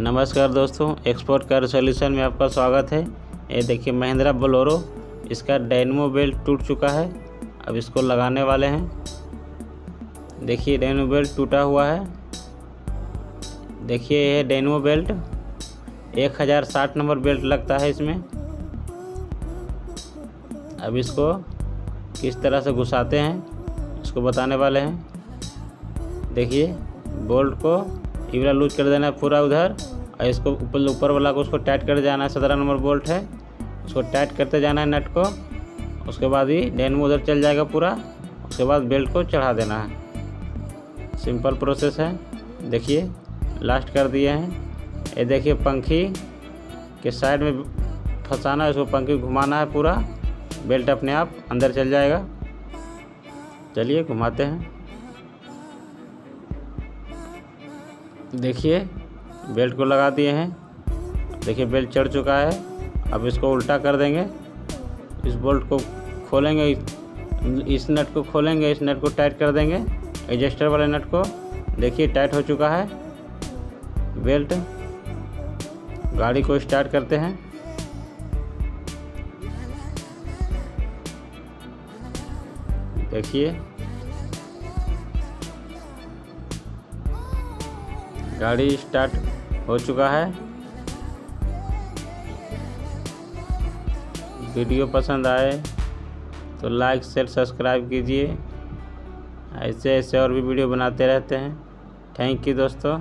नमस्कार दोस्तों export car solution में आपका स्वागत है। ये देखिए महिंद्रा बोलोरो, इसका डायनमो बेल्ट टूट चुका है, अब इसको लगाने वाले हैं। देखिए डायनमो बेल्ट टूटा हुआ है। देखिए यह डायनमो बेल्ट एक हज़ार साठ नंबर बेल्ट लगता है इसमें। अब इसको किस तरह से घुसाते हैं, इसको बताने वाले हैं। देखिए बोल्ट को इवरा लूज कर देना है पूरा उधर। और इसको ऊपर ऊपर वाला को उसको टाइट कर जाना है, सत्रह नंबर बोल्ट है। उसको टाइट करते जाना है नट को। उसके बाद ही डेन में उधर चल जाएगा पूरा। उसके बाद बेल्ट को चढ़ा देना है। सिंपल प्रोसेस है। देखिए लास्ट कर दिए हैं। ये देखिए पंखी के साइड में फंसाना है, उसको पंखी घुमाना है पूरा। बेल्ट अपने आप अंदर चल जाएगा। चलिए, घुमाते हैं। देखिए, बेल्ट को लगा दिए हैं। देखिए, बेल्ट चढ़ चुका है। अब इसको उल्टा कर देंगे। इस बोल्ट को खोलेंगे, इस नट को खोलेंगे, इस नट को टाइट कर देंगे। एडजस्टर वाले नट को। देखिए, टाइट हो चुका है। बेल्ट, गाड़ी को स्टार्ट करते हैं। देखिए गाड़ी स्टार्ट हो चुका है। वीडियो पसंद आए तो लाइक, शेयर, सब्सक्राइब कीजिए। ऐसे ऐसे और भी वीडियो बनाते रहते हैं। थैंक यू दोस्तों।